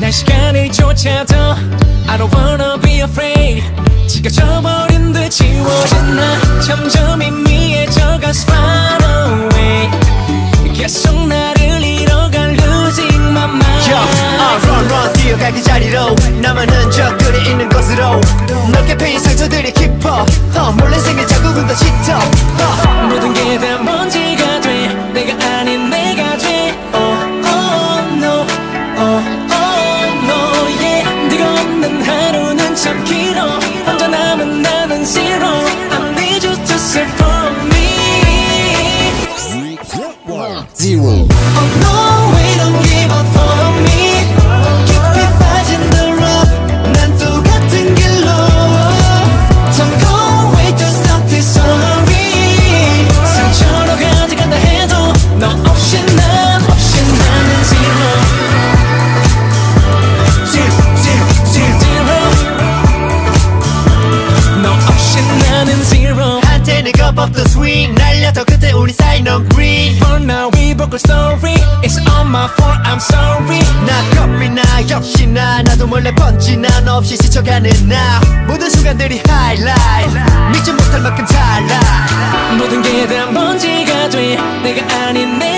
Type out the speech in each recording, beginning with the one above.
날 시간을 쫓아도 I don't wanna be afraid 지겨져버린 듯 지워진 나 점점 희미해져가 far away Oh no 한때는 겁없던 swing 날려도 그때 우리 사이 넌 green. For now we broke a story. It's all my fault. I'm sorry. 나 겁이나 역시나. 나도 몰래 번지나. 너 없이 지쳐가는 나. 모든 순간들이 highlight. 믿지 못할 만큼 달라. 모든 게 다 먼지가 돼. 내가 아닌 내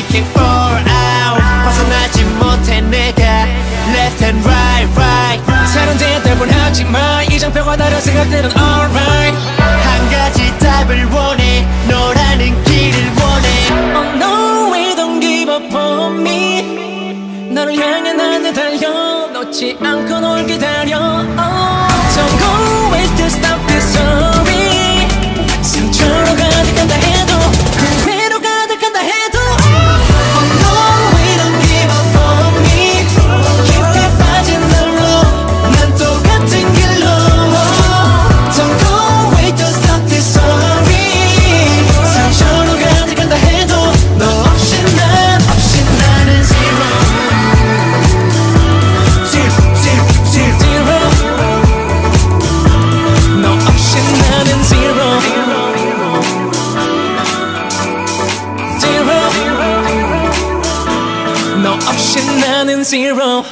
가 Freaking fall out 벗어나지 못해 내가 Left and right, right 다른 대답을 하지마 이정표가 다른 생각들은 alright 한 가지 답을 원해 너라는 길을 원해 Oh no we don't give up on me 너를 향해 나는 달려 놓지 않고 널 기다려 zero 너 없이 나는 zero